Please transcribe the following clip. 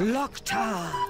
Lokta!